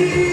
you.